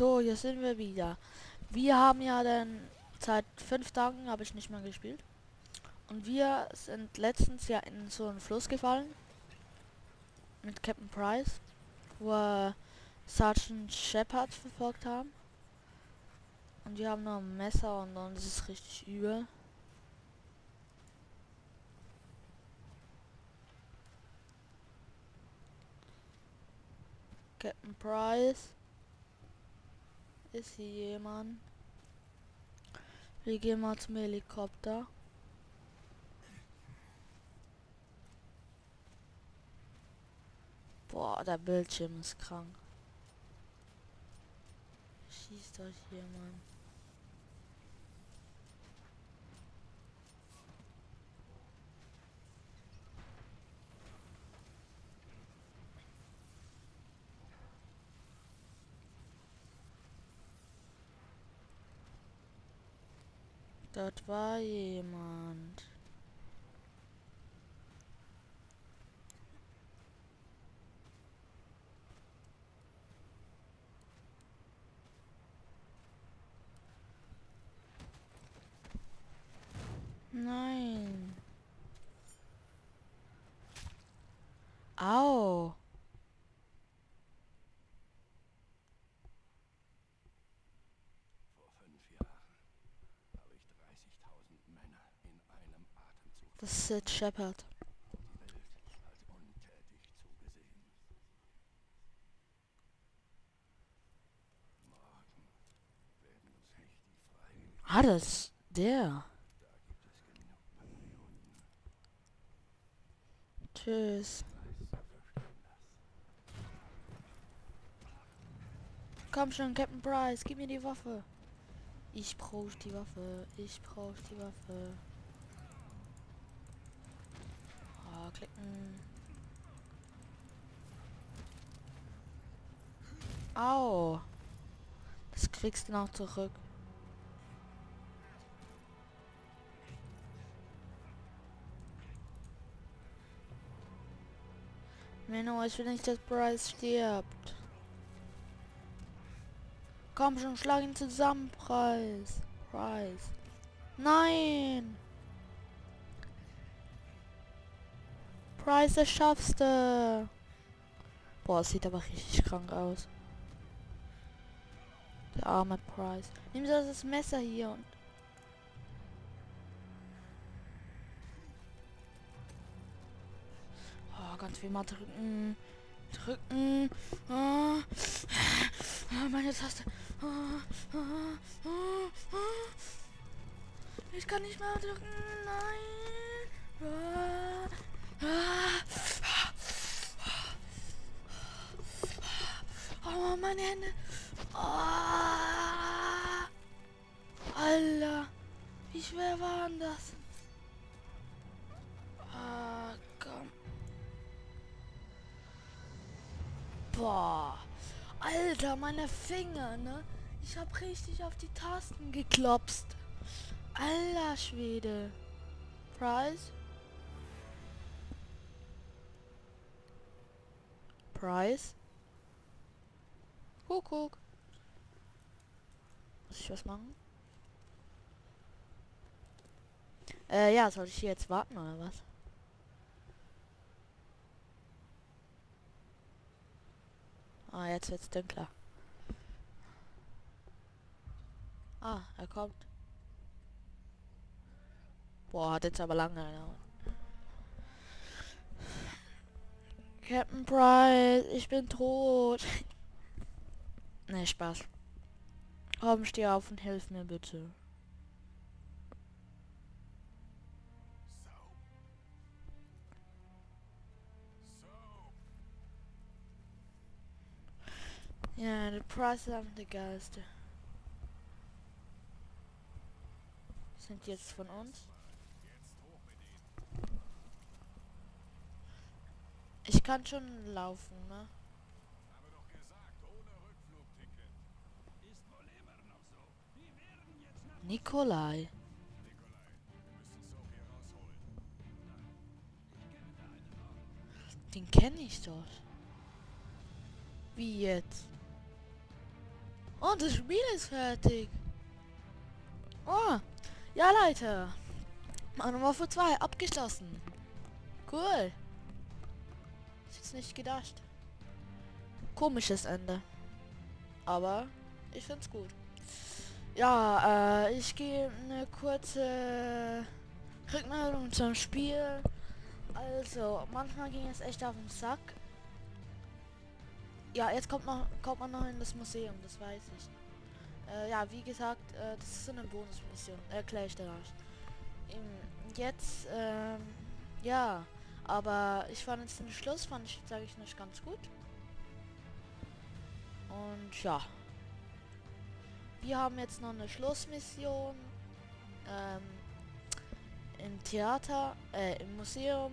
So, hier sind wir wieder. Wir haben ja dann seit fünf Tagen habe ich nicht mehr gespielt. Und wir sind letztens ja in so einen Fluss gefallen. Mit Captain Price. Wo wir Sergeant Shepard verfolgt haben. Und wir haben noch ein Messer und dann ist es richtig übel. Captain Price. Ist hier jemand? Wir gehen mal zum Helikopter. Boah, der Bildschirm ist krank. Schießt euch hier, Dort war jemand. Nein. Au. Vor fünf Jahren habe ich 30.000 Männer in einem Atemzug Das ist Sid Shepard. die Welt als untätig zugesehen. Morgen werden uns Hechti freigegeben. Ah, das ist der. Tschüss. Komm schon, Captain Price, gib mir die Waffe. Ich brauch die Waffe. Ich brauch die Waffe. Ah, klicken. Au. Das kriegst du noch zurück. Menno, ich will nicht, dass Bryce stirbt. Komm schon, schlag ihn zusammen, Preis. Preis. Nein! Price, das schaffst du. Boah, sieht aber richtig krank aus. Der arme Price. Nimm so das Messer hier und... Oh, ganz viel mal drücken. Drücken. Ah. Ah, meine Taste. Ah. Ich kann nicht mehr drücken. Nein. Oh, meine Hände. Ah. Alter. Wie schwer waren das? Ah, komm. Boah. Alter, meine Finger, ne? Ich hab richtig auf die Tasten geklopst. Alter Schwede. Price? Price? Kuckuck. Muss ich was machen? Äh, ja, soll ich hier jetzt warten oder was? Ah, jetzt wird's dunkler. Ah, er kommt. Boah, hat jetzt aber lange gedauert. Captain Price, ich bin tot. ne, Spaß. Komm, steh auf und hilf mir bitte. Ja, der Price einfach der Geilste. Sind die jetzt von uns? Jetzt hoch mit ihnen. Ich kann schon laufen, ne? Habe doch gesagt, ohne Rückflugticket. Ist wohl immer noch so. Die werden jetzt nach Nikolai. Nikolai. Wir müssen Soap hier rausholen. Ich kenne da einen Ort. Den kenne ich doch. Wie jetzt? Und das Spiel ist fertig. Oh. Ja, Leute. Modern Warfare 2 abgeschlossen. Cool. Ich jetzt nicht gedacht. Komisches Ende. Aber ich find's gut. Ja, äh, ich gehe eine kurze Rückmeldung zum Spiel. Also, manchmal ging es echt auf den Sack. Ja, jetzt kommt noch kommt man noch in das Museum, das weiß ich. Äh, ja, wie gesagt, äh, das ist so eine Bonusmission. Erkläre ich dir gleich. Jetzt, ähm, ja, aber ich fand jetzt den Schluss, fand ich, sage ich nicht ganz gut. Und ja. Wir haben jetzt noch eine Schlussmission. Ähm, Im Theater, äh, im Museum.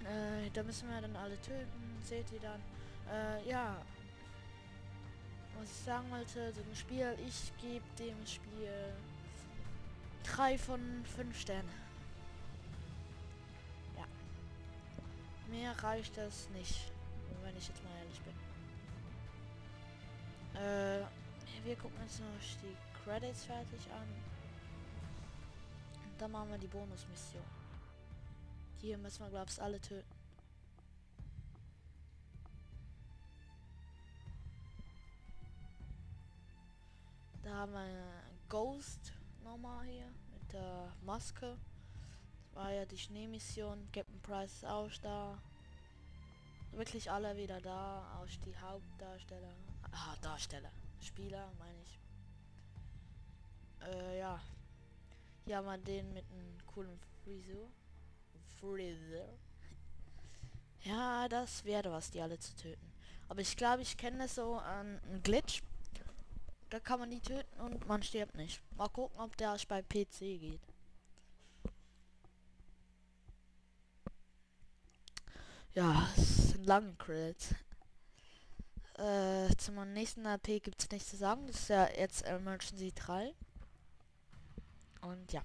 Äh, da müssen wir dann alle töten, seht ihr dann. Äh, ja. Was ich sagen wollte, dem Spiel, ich gebe dem Spiel drei von fünf Sternen. Mehr reicht das nicht, wenn ich jetzt mal ehrlich bin. Äh, wir gucken uns noch die Credits fertig an. Und dann machen wir die Bonusmission. Hier müssen wir, glaubst alle töten. Da haben wir Ghost nochmal hier mit der Maske. Das war ja die Schneemission. Captain Price ist auch da. Wirklich alle wieder da, auch die Hauptdarsteller. Ah, Darsteller. Spieler, meine ich. Äh, ja. Hier haben wir den mit einem coolen Frisur. Frisur. Ja, das wäre was, die alle zu töten. Aber ich glaube, ich kenne so ähm, einen Glitch. Da kann man die töten und man stirbt nicht. Mal gucken, ob der bei PC geht. Ja, es sind lange Credits. Äh, zum nächsten AP gibt es nichts zu sagen. Das ist ja jetzt Emergency 3. Und ja.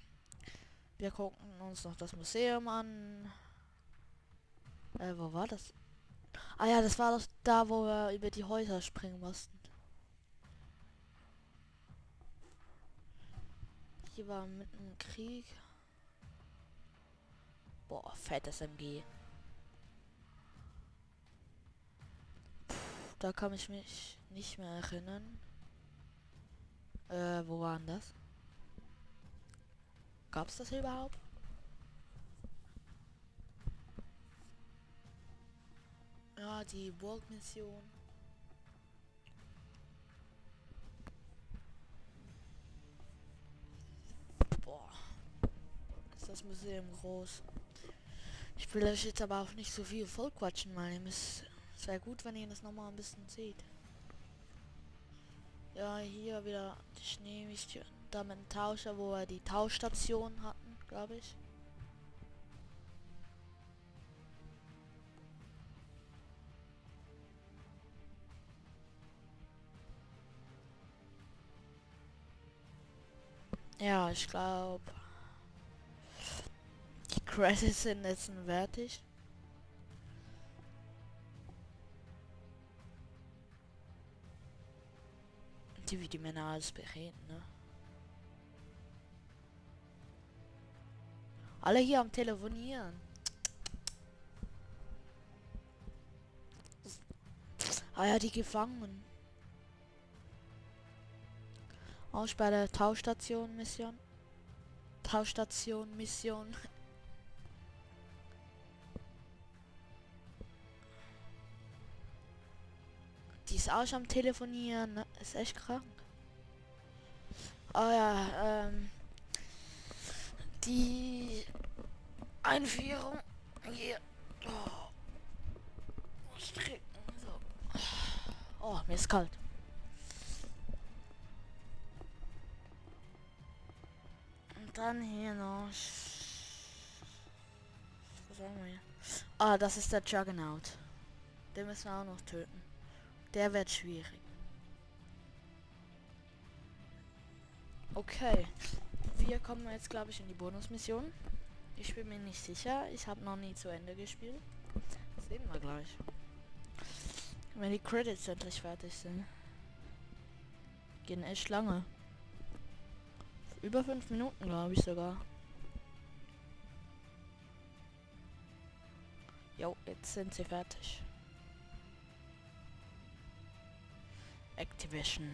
Wir gucken uns noch das Museum an. Äh, wo war das? Ah ja, das war doch da, wo wir über die Häuser springen mussten. Hier war mitten Krieg. Boah, fettes MG. Da kann ich mich nicht mehr erinnern. Äh, wo waren das? Gab's das überhaupt? Ja, die Burgmission. Boah. Ist das Museum groß. Ich will euch jetzt aber auch nicht so viel vollquatschen, weil ihr müsst es wäre gut, wenn ihr das nochmal ein bisschen seht. Ja, hier wieder die Schneemission. Da mit dem Tauscher, wo wir die Tauschstation hatten, glaube ich. Ja, ich glaube. Die Credits sind jetzt fertig. Die, wie die Männer alles bereden, ne? Alle hier am Telefonieren. Ah ja, die Gefangenen. Auch bei der Tauschstation Mission. ist auch schon am Telefonieren. Ne? Ist echt krank. Oh ja, ähm. Die Einführung hier. Oh. So. Oh, mir ist kalt. Und dann hier noch. Was haben wir hier? Ah, das ist der Juggernaut. Den müssen wir auch noch töten. Der wird schwierig. Okay. Wir kommen jetzt, glaube ich, in die Bonusmission. Ich bin mir nicht sicher. Ich habe noch nie zu Ende gespielt. Das sehen wir gleich. Wenn die Credits endlich fertig sind. Gehen echt lange. Über fünf Minuten, glaube ich sogar. Jo, jetzt sind sie fertig. Activision.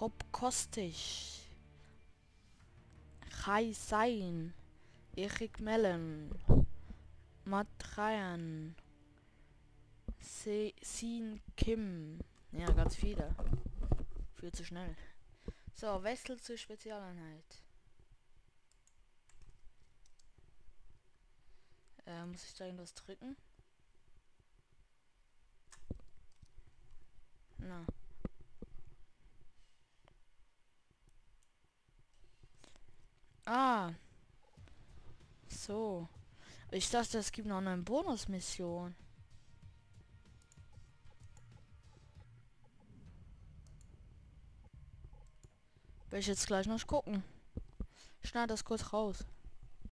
Rob Kostig. Kai Sein. Erik Mellen. Matt Ryan. Se Sin Kim. Ja, ganz viele. Viel zu schnell. So, Wechsel zur Spezialeinheit. Äh, muss ich da irgendwas drücken? Na. Ah. So. Ich dachte, es gibt noch eine Bonusmission. Will ich jetzt gleich noch gucken. Schneid das kurz raus.